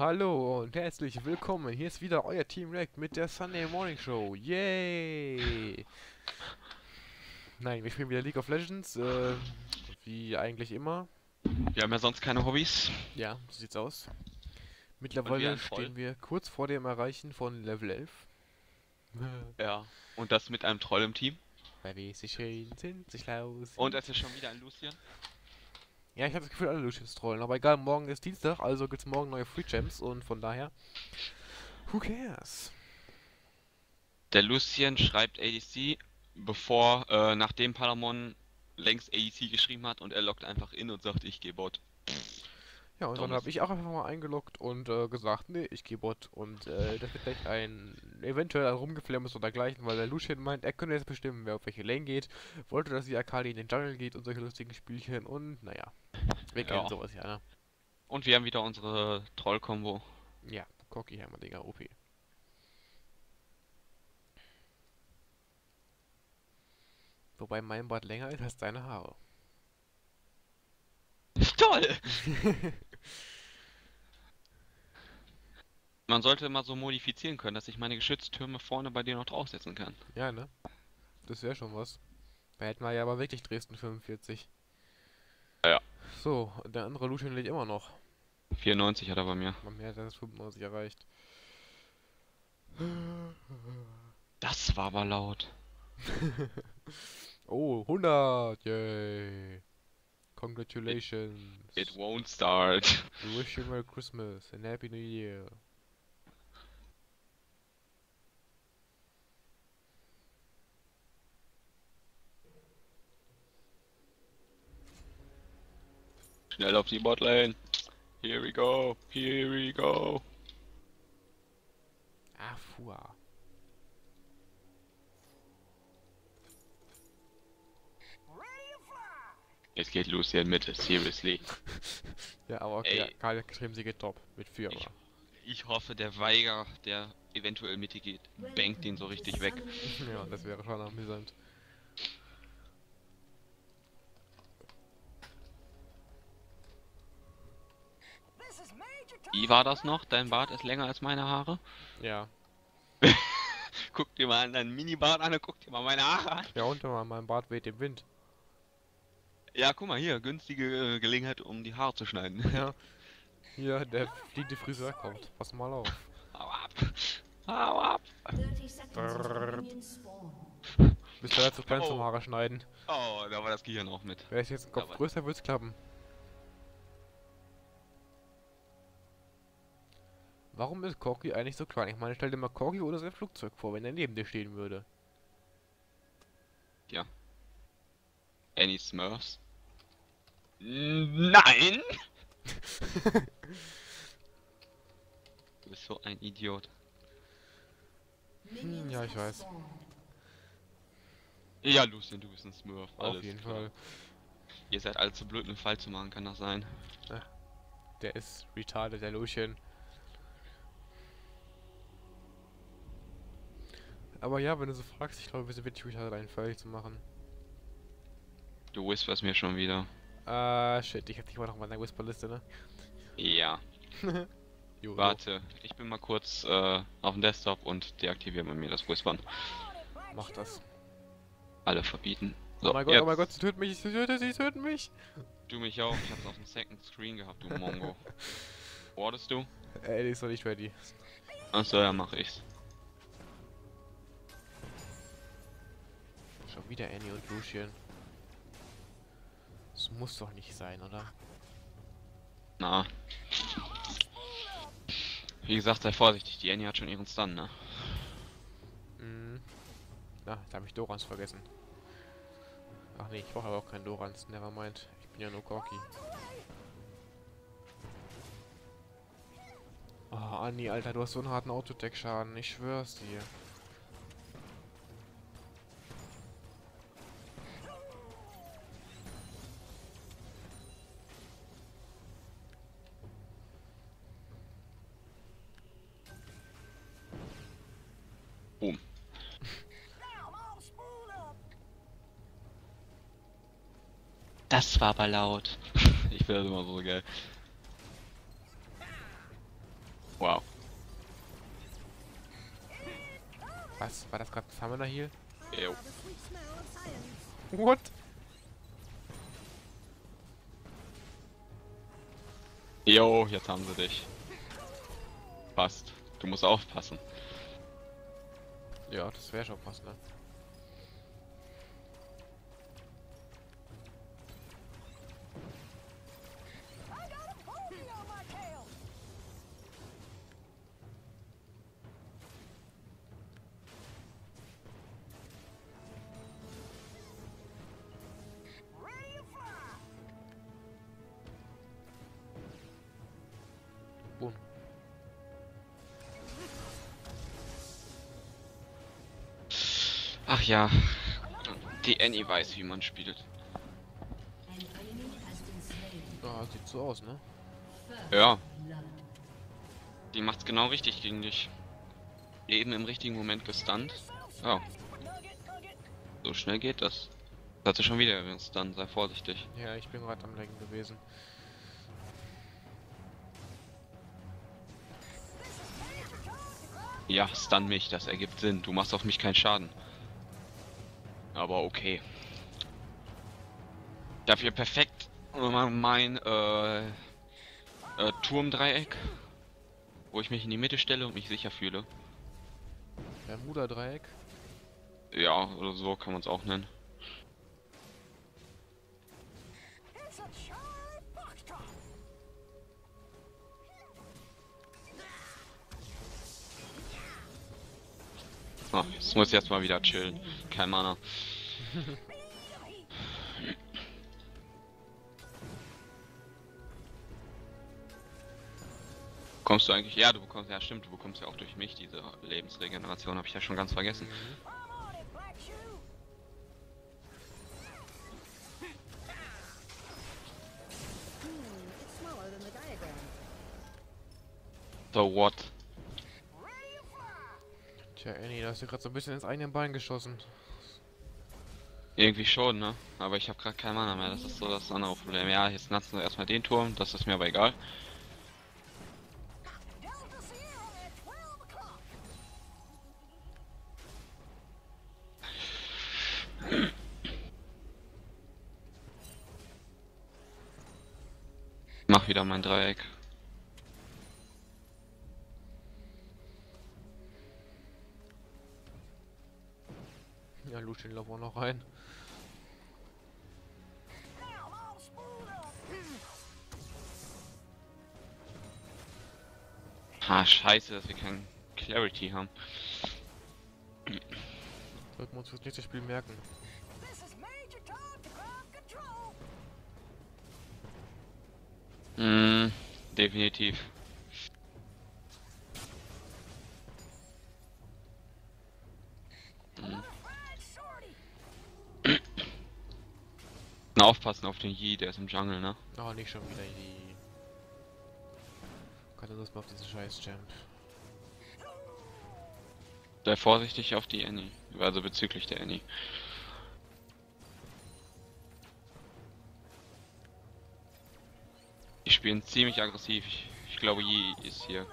Hallo und herzlich willkommen. Hier ist wieder euer Team Rect mit der Sunday Morning Show. Yay! Nein, wir spielen wieder League of Legends, äh, wie eigentlich immer. Wir haben ja sonst keine Hobbys. Ja, so sieht's aus. Mittlerweile Troll. stehen wir kurz vor dem Erreichen von Level 11. Ja. Und das mit einem Troll im Team. Weil wir so schön sind, so schlau sind. Und es ist schon wieder ein Lucian. Ja, ich habe das Gefühl, alle Lucians trollen. Aber egal, morgen ist Dienstag, also gibt's morgen neue Free Champs und von daher. Who cares? Der Lucian schreibt ADC, bevor, äh, nachdem Palamon längst ADC geschrieben hat und er lockt einfach in und sagt, ich gehe Bot. Ja, und dann habe ich auch einfach mal eingeloggt und äh, gesagt, nee, ich gehe Bot. Und äh, das wird gleich ein eventuell ein Rumgeflammes oder dergleichen, weil der Lucian meint, er könnte jetzt bestimmen, wer auf welche Lane geht. Wollte, dass die Akali in den Jungle geht und solche lustigen Spielchen und naja. Wir kennen Ja. sowas ja, ne? Und wir haben wieder unsere Troll-Kombo. Ja, Cocky Hammer, Digga, OP. Wobei mein Bart länger ist als deine Haare. Toll! Man sollte mal so modifizieren können, dass ich meine Geschütztürme vorne bei dir noch draufsetzen kann. Ja, ne? Das wäre schon was. Da hätten wir ja aber wirklich Dresden 45. Ja. So, der andere Lucian lebt immer noch. 94 hat er bei mir. Man hat das 95 erreicht. Das war aber laut. Oh, 100! Yay! Congratulations! It won't start. We wish you Merry Christmas and Happy New Year. Schnell auf die Botlane. Here we go. Here we go. Ah, fuah. Jetzt geht Lucian mit. Seriously. Ja, aber okay, Ey. Karl geschrieben, sie geht top. Mit 4 Ich-. Ich hoffe, der Weiger, der eventuell Mitte geht, bankt den so richtig weg. Ja, das wäre schon amüsant. Wie war das noch? Dein Bart ist länger als meine Haare? Ja. Guck dir mal deinen Mini-Bart an und guck dir mal meine Haare an. Ja, und mal, mein Bart weht im Wind. Ja, guck mal hier, günstige äh, Gelegenheit, um die Haare zu schneiden. Ja. Hier, der fliegende Friseur kommt. Pass mal auf. Hau ab. Hau ab. 30 seconds until Brrr. minions spawn. Bist du zu klein zum Oh. Haare schneiden. Oh, da war das Gehirn auch mit. Wäre ich jetzt ein Kopf größer, würde es klappen. Warum ist Corky eigentlich so klein? Ich meine, stell dir mal Corky oder sein Flugzeug vor, wenn er neben dir stehen würde. Any Smurfs? Nein! Du bist so ein Idiot. Minions ja, ich weiß. Ja, Lucien, du bist ein Smurf. Auf alles jeden klar. Fall. Ihr seid alle zu blöd, einen Fall zu machen, kann das sein? Der ist retarded, der Lucian. Aber ja, wenn du so fragst, ich glaube, wir sind wirklich retarded, einen Fall zu machen. Du whisperst mir schon wieder. Ah, shit, ich hab dich mal noch mal in der Whisper-Liste, ne? Ja, Jo, warte. Ich bin mal kurz äh, auf dem Desktop und deaktiviere bei mir das Whispern. Mach das. Alle verbieten. Oh So, mein Gott, jetzt. oh mein Gott, sie töten mich, sie töten, sie töten mich! Du mich auch. Ich hab's auf dem Second Screen gehabt, du Mongo. Wardest du? Ey, die ist noch nicht ready. Achso, ja, mach ich's. Wieder Annie und Lucian. Das muss doch nicht sein, oder? Na. Wie gesagt, sei vorsichtig. Die Annie hat schon ihren Stun, ne? Mhm. Na, da habe ich Dorans vergessen. Ach nee, ich brauche aber auch keinen Dorans. Nevermind. Ich bin ja nur Corky. Oh, Anni, Alter, du hast so einen harten Autodeck-Schaden. Ich schwör's dir. Das war aber laut. Ich finde das immer so geil. Wow. Was? War das gerade ein Summoner Heal? Jo. What? Jo, jetzt haben sie dich. Passt. Du musst aufpassen. Ja, das wäre schon fast, ne? Ach ja. Die Annie weiß, wie man spielt. Ja, sieht so aus, ne? Ja. Die macht's genau richtig gegen dich. Eben im richtigen Moment gestunt. Oh. So schnell geht das. Hat sie schon wieder gestunt, sei vorsichtig. Ja, ich bin gerade am Lenken gewesen. Ja, stun mich, das ergibt Sinn. Du machst auf mich keinen Schaden. Aber okay. Hier perfekt mein äh, äh, Turmdreieck, wo ich mich in die Mitte stelle und mich sicher fühle. Bermuda-Dreieck. Ja, oder so kann man es auch nennen. Ah, jetzt muss ich jetzt mal wieder chillen. Kein Mana. Kommst du eigentlich? Ja, du bekommst, ja stimmt, du bekommst ja auch durch mich diese Lebensregeneration, habe ich ja schon ganz vergessen. Mhm. So what? Tja, Annie, da hast du gerade so ein bisschen ins eigene Bein geschossen. Irgendwie schon, ne? Aber ich habe gerade kein Mana mehr, das ist so das andere Problem. Ja, jetzt nutzen wir erstmal den Turm, das ist mir aber egal. Mach wieder mein Dreieck. Lucian lauf auch noch rein. Ha, scheiße, dass wir kein Clarity haben. Sollten wir uns fürs nächste Spiel merken. Mm, definitiv. Na, aufpassen auf den Yi, der ist im Jungle, ne? Oh, nicht schon wieder die. Keine Lust mehr auf diese scheiß Champ. Sei vorsichtig auf die Annie. Also bezüglich der Annie. Die spielen ziemlich aggressiv. Ich, ich glaube, Yi ist hier.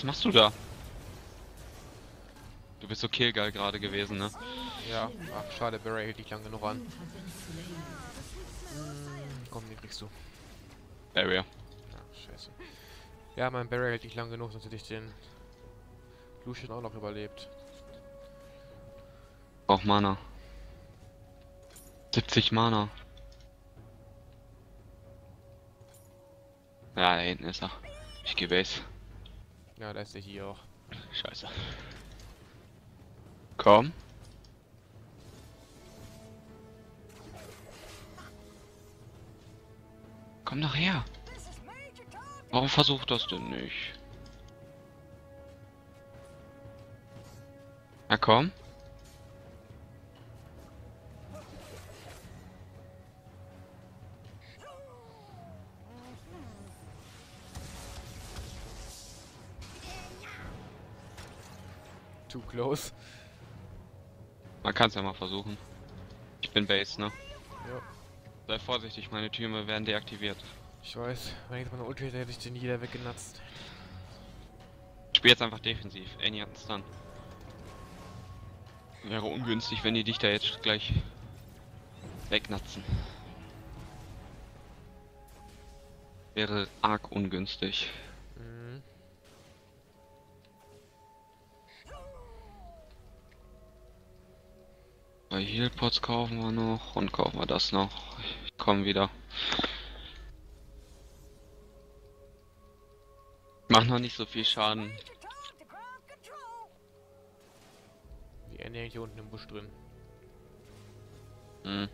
Was machst du da? Du bist so killgeil gerade gewesen, ne? Ja, ach schade, Barry hält nicht lang genug an. Hm, komm, den kriegst du. Barrier. Ja, scheiße. Ja, mein Barry hält nicht lang genug, sonst hätte ich den Lucian auch noch überlebt. Brauch Mana. 70 Mana. Ja, da hinten ist er. Ich geh Base. Ja, da ist er hier auch. Scheiße. Komm. Komm doch her. Warum versucht das denn nicht? Na komm. Close. Man kann es ja mal versuchen. Ich bin Base, ne? Ja. Sei vorsichtig, meine Türme werden deaktiviert. Ich weiß, wenn ich jetzt meine Ulti hätte, hätte ich den jeder weggenatzt. Spiel jetzt einfach defensiv. Annie hat einen Stun. Wäre ungünstig, wenn die dich da jetzt gleich wegnatzen. Wäre arg ungünstig. Bei Healpots kaufen wir noch und kaufen wir das noch. Ich komm wieder. Mach noch nicht so viel Schaden. Die Ende hängt hier unten im Busch drin. Hm.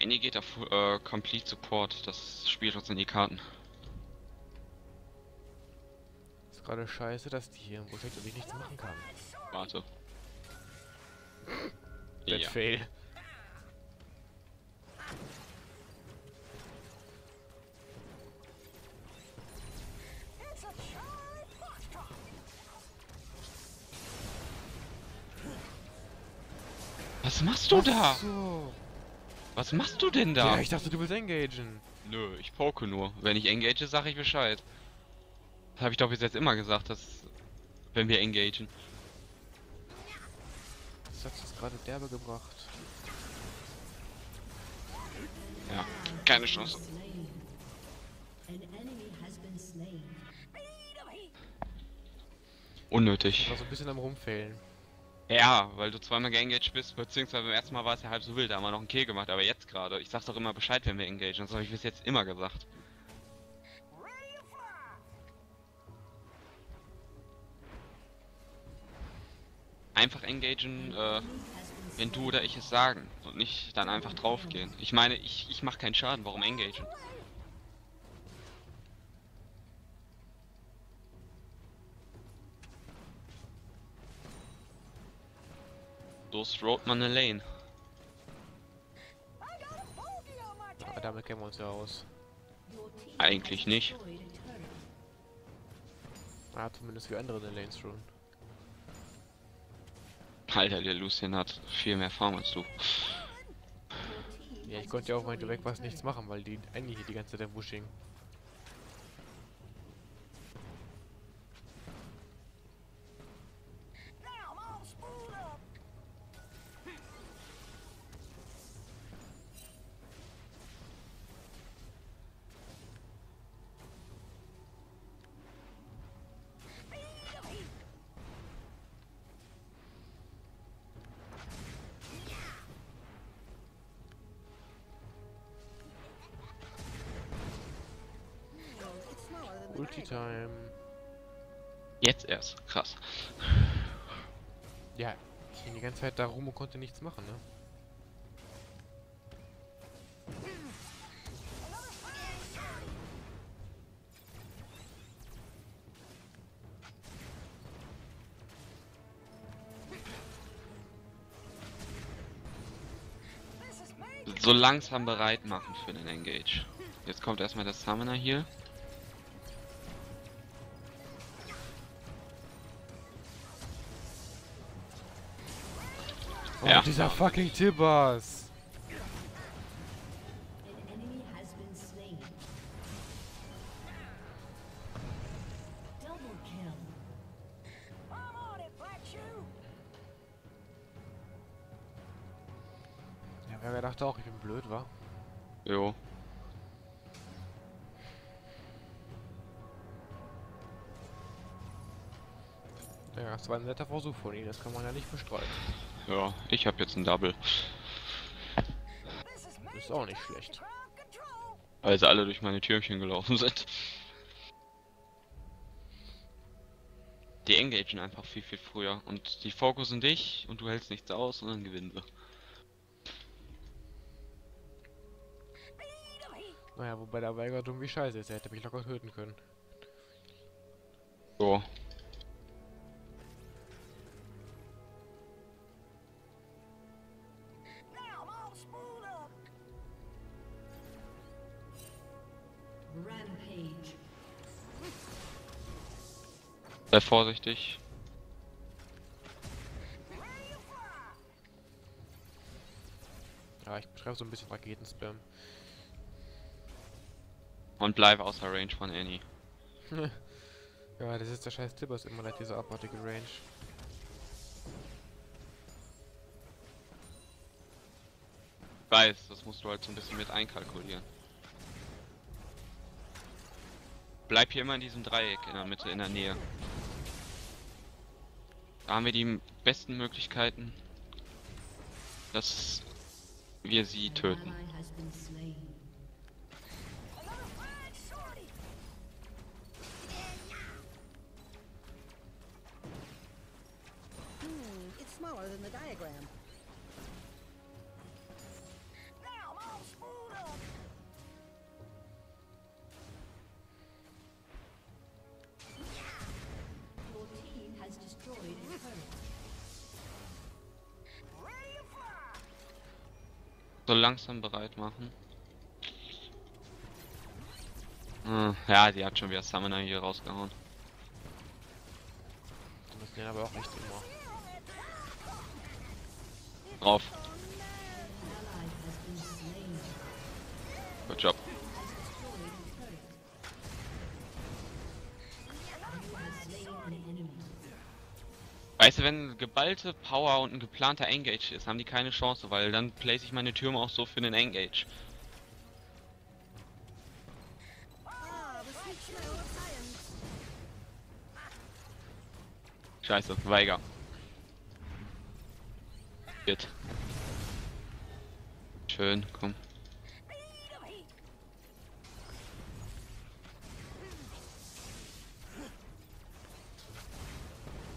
Annie geht auf äh, Complete Support, das spielt uns in die Karten. Gerade scheiße, dass die hier im hängt und ich nichts machen kann. Warte. Dead Ja. Fail. Was machst du da? Ach So. Was machst du denn da? Ja, ich dachte, du willst engagen. Nö, ich poke nur. Wenn ich engage, sage ich Bescheid. Das habe ich doch bis jetzt immer gesagt, dass wenn wir engagen. Das hat es gerade derbe gebracht. Ja, keine Chance. Unnötig. War so ein bisschen am Rumfällen. Ja, weil du zweimal geengaged bist, beziehungsweise beim ersten Mal war es ja halb so wild, da haben wir noch einen Kill gemacht, aber jetzt gerade. Ich sag doch immer Bescheid, wenn wir engagen, das habe ich bis jetzt immer gesagt. Einfach engagen, äh, wenn du oder ich es sagen und nicht dann einfach draufgehen. Ich meine, ich, ich mache keinen Schaden, warum engagen? So strollt man eine Lane. Aber damit kennen wir uns ja aus. Eigentlich nicht. Ah, zumindest für andere in den Lanes schon. Alter, der Lucien hat viel mehr Farm als du. Ja, ich konnte ja auch mal direkt was nichts machen, weil die eigentlich die ganze Zeit im Busch. Ulti-Time. Jetzt erst. Krass. Ja, ich hing die ganze Zeit da rum und konnte nichts machen, ne? So langsam bereit machen für den Engage. Jetzt kommt erstmal der Summoner hier. Oh, Ja. dieser fucking Tibbers! War ein netter Versuch von ihm, das kann man ja nicht bestreiten. Ja, ich habe jetzt ein Double. Ist auch nicht schlecht. Weil sie alle durch meine Türmchen gelaufen sind. Die engagen einfach viel, viel früher. Und die fokussen dich und du hältst nichts aus und dann gewinnen sie. Naja, wobei der Weiger dumm wie scheiße ist, er hätte mich locker töten können. So. Sei vorsichtig. Ja, ich betreibe so ein bisschen Raketenspam. Und bleib außer Range von Annie. ja, das ist der scheiß Tippers immer nicht diese abartige Range. Ich weiß, das musst du halt so ein bisschen mit einkalkulieren. Bleib hier immer in diesem Dreieck in der Mitte, in der Nähe. Da haben wir die besten Möglichkeiten, dass wir sie töten. Hmm, smaller than the diagram. So langsam bereit machen. Hm, ja, die hat schon wieder Summoner hier rausgehauen. Die müssen den aber auch nicht immer. Drauf. Weißt du, wenn geballte Power und ein geplanter Engage ist, haben die keine Chance, weil dann place ich meine Türme auch so für den Engage. Scheiße, Weiger. Shit. Schön, komm.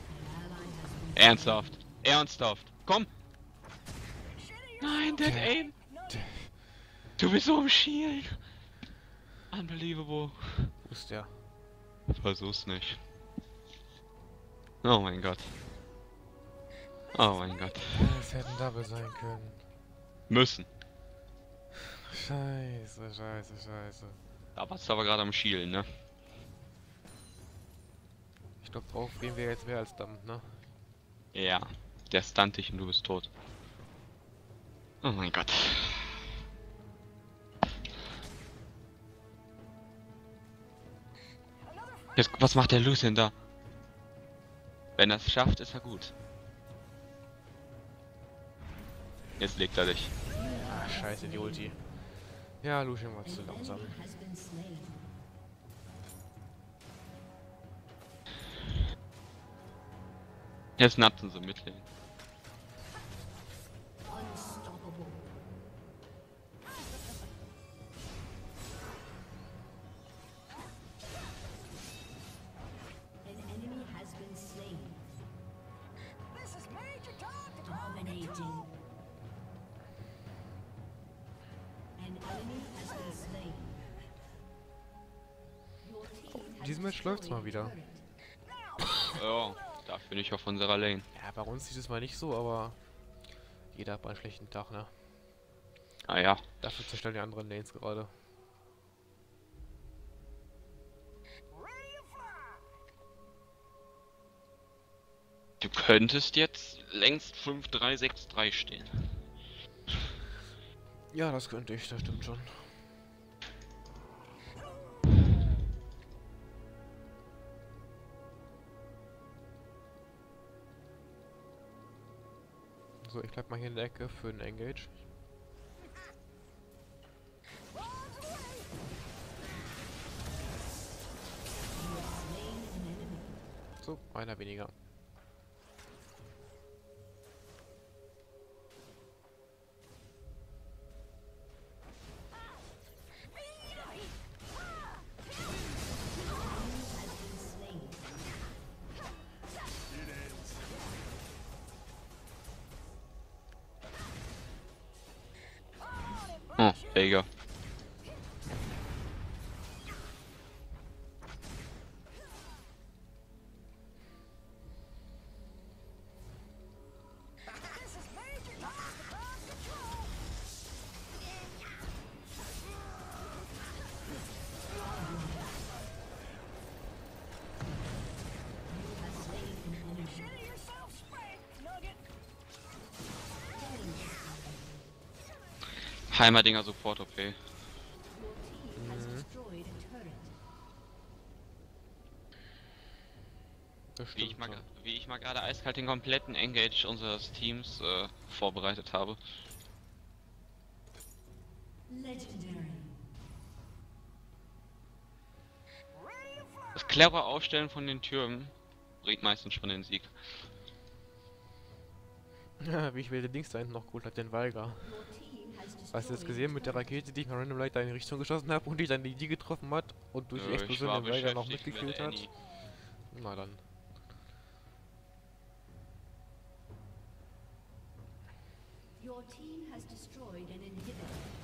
An ally has been Ernsthaft. Ernsthaft. Komm. Nein, Dead Aim. Du bist so im Shield. Unbelievable. Wo ist der? Versuch's nicht. Oh mein Gott. Oh mein Gott. Es hätte ein Double sein können. Müssen. Scheiße, scheiße, scheiße. Da warst du aber gerade am Schielen, ne? Ich glaube, drauf gehen wir jetzt mehr als damit, ne? Ja. Der stunt dich und du bist tot. Oh mein Gott. Jetzt, was macht der Lucian da? Wenn er es schafft, ist er gut. Jetzt legt er dich. Ah, scheiße, die Ulti. Ja, Lucian war zu an langsam. Slain. Your team has Diesem Match läuft's mal wieder. Auf unserer Lane. Ja, bei uns dieses Mal nicht so, aber jeder hat mal einen schlechten Tag, ne? Ah ja. Dafür zerstören die anderen Lanes gerade. Du könntest jetzt längst 5-3-6-3 stehen. Ja, das könnte ich, das stimmt schon. So, ich bleib mal hier in der Ecke für den Engage. So, einer weniger. Oh, Vega. Heimerdinger OP. Team has Mhm. Wie ich, mal, wie ich mal gerade eiskalt den kompletten Engage unseres Teams äh, vorbereitet habe. Legendary. Das clevere Aufstellen von den Türmen bringt meistens schon den Sieg. Ja, wie ich mir den Dings da hinten noch geholt hat, den Valga. Hast du das gesehen mit der. Rakete, die ich nach Random Light da in die Richtung geschossen habe und die dann die, die getroffen hat und durch die Äh, Explosion den Valga noch mit mitgekillt hat? Na dann. Your team has destroyed an inhibitor.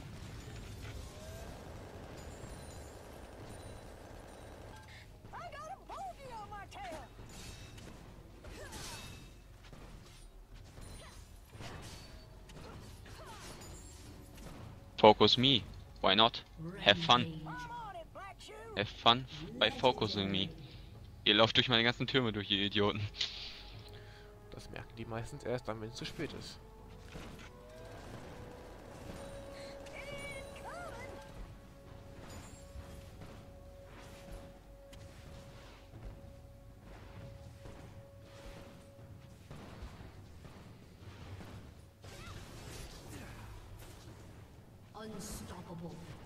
Focus me. Why not? Have fun. Have fun by focusing me. Ihr lauft durch meine ganzen Türme durch, ihr Idioten. Das merken die meistens erst dann, wenn es zu spät ist.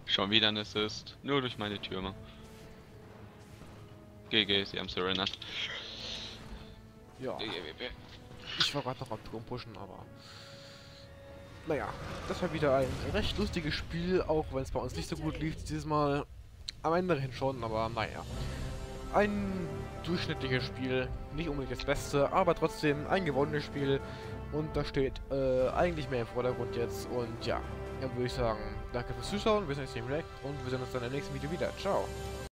Schon wieder ein Assist. Nur durch meine Türme. GG, sie haben surrendert. Ja, ich war gerade noch am Turm pushen, aber... Naja, das war wieder ein recht lustiges Spiel, auch wenn es bei uns nicht so gut lief dieses Mal. Am Ende hin schon, aber naja. Ein durchschnittliches Spiel, nicht unbedingt das Beste, aber trotzdem ein gewonnenes Spiel. Und da steht äh, eigentlich mehr im Vordergrund jetzt. Und ja, dann würde ich sagen, danke fürs Zuschauen, wir sehen uns React und wir sehen uns dann im nächsten Video wieder. Ciao.